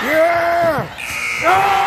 Yeah! Ah!